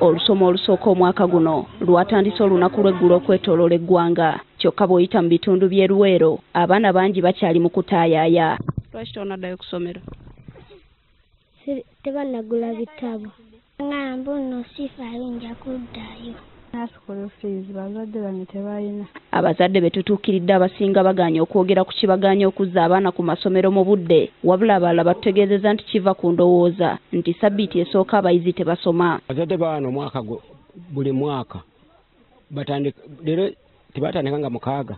olusoma olusooka omwaka guno lwatandise olunaku lw'eggulu okwetooloola eggwanga. Kyokka bw'oyita mu bitundu by'e luweero abaana bangi bakyali mu kutaayaaya. Lwaki tonaddayo ku ssomero? Tebannagula bitabo. Ŋŋamba nno sifaayo nja kuddayo abazadde be tutuukiridde abasinga bagaanye okwogera ku kibagaanya okuzza abaana ku masomero mu budde. Wabula abalala batutegeezeza nti kiva ku ndowooza nti sabbiiti esooka abayizi tebasoma. Bazadde baana omwaka buli mwaka leero tebatandika nga mukaaga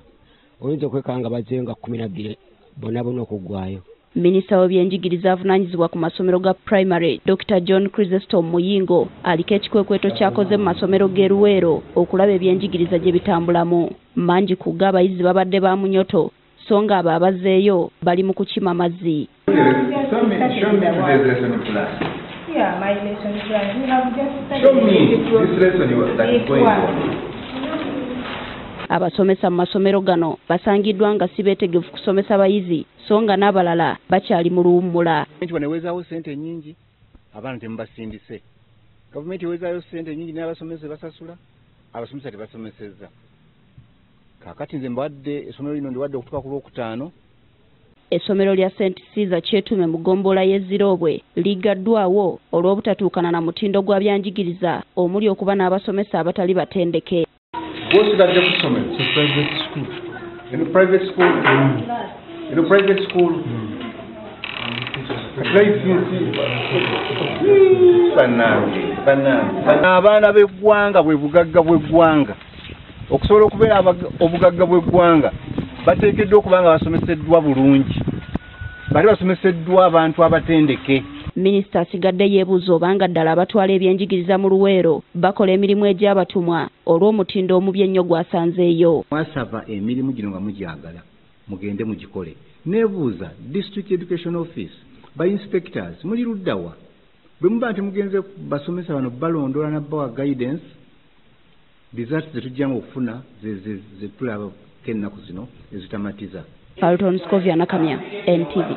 oyinza okwekanga nga bazzeyo nga kkumi nabbiri bonna bonna okuggwayo minisita w'ebyenjigiriza avunaanyizibwa ku masomero ga primary dr. John crisestom muyingo aliko ekikwekweto kyakoze mu masomero g'e luweero okulaba ebyenjigiriza gye bitambulamu. Mangi ku go abayizi babadde ba munyoto so nga abo abazzeeyo bali mu kukima mazzi. Abasomesa mu masomero gano basangiddwa nga si beetegefu kusomesa bayizi so nga n'abalala bakyali mu luwummula. Banewezaawo sente nyingi abaana temubasindise. Gavumenti ewezaayo sente nyingi n'abasomesa basasula abasomesa tebasomesezza. Kaakati nze mbadde essomero lino ndiwadde okutuuka ku lwokutaano. Essomero lya st caesar kyetume mu ggombolola y'eziroobwe liggaddwawo olw'obutatuukana na mutindo gwa byanjigiriza omuli okuba n'abasomesa abatali batendeke. Bwosigadde ku ssomero. Private school. Eno private school bannange bannange. Abaana b'eggwanga bwe bugagga bw'eggwanga okusobola okubeera obugagga bw'eggwanga bateekeddwa okuba nga basomeseddwa bulungi. Bali basomeseddwa abantu abatendeke. Minisita asigadde yeebuuza obanga ddala abatwala ebyenjigiriza mu luweero bakola emirimu egy'abatumwa olw'omutindo omubi ennyo gwasanzeeyo. Mwasaba emirimu gino nga mugyagala mugende mugikole. Neebuuza district education office ba inspectors muli luddawa? Bwe muba nti mugenze basomesa bano balondola nabbawa guidance results zetujjamu okufuna ze- ze- zetulabako ennaku zino ezitamatiza. Falton scovia nakamya ntv